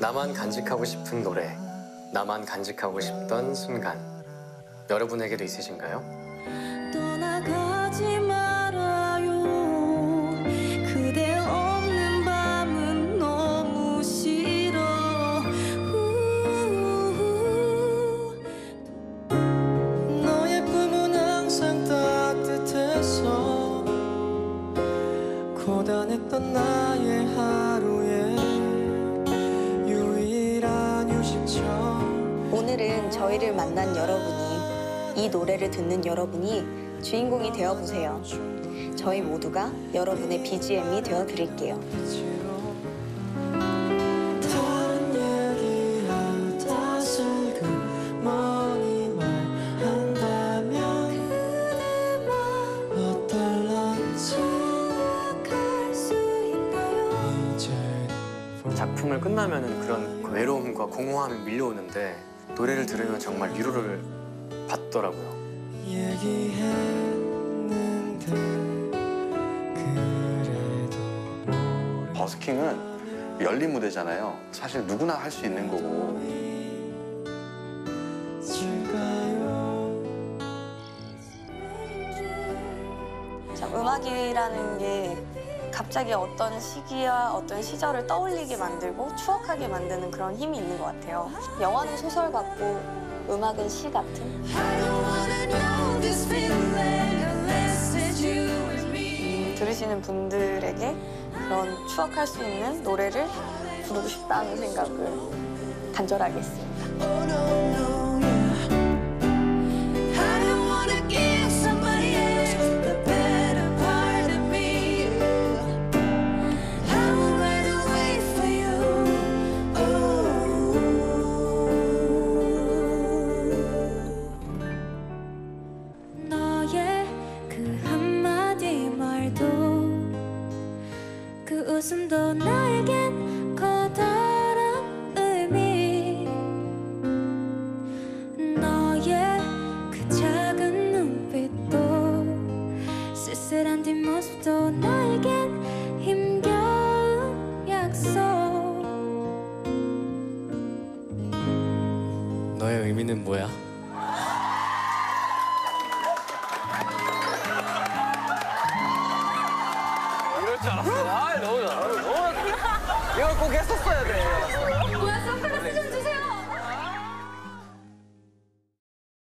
나만 간직하고 싶은 노래, 나만 간직하고 싶던 순간. 여러분에게도 있으신가요? 고단했던 나의 하루에 유일한 휴식처 오늘은 저희를 만난 여러분이 이 노래를 듣는 여러분이 주인공이 되어 보세요. 저희 모두가 여러분의 BGM이 되어 드릴게요. 작품을 끝나면은 그런 그 외로움과 공허함이 밀려오는데 노래를 들으면 정말 위로를 받더라고요. 얘기했는데 그래도 버스킹은 열린 무대잖아요. 사실 누구나 할 수 있는 거고 참, 음악이라는 게 갑자기 어떤 시기와 어떤 시절을 떠올리게 만들고 추억하게 만드는 그런 힘이 있는 것 같아요. 영화는 소설 같고 음악은 시 같은 들으시는 분들에게 그런 추억할 수 있는 노래를 부르고 싶다는 생각을 간절하게 했습니다. 웃음도 나에겐 커다란 의미. 너의 그 작은 눈빛도 쓸쓸한 뒷모습도 나에겐 힘겨운 약속 너의 의미는 뭐야? 줄 알았어. 아, 너무 잘하 너무 이걸 꼭 했었어야 돼.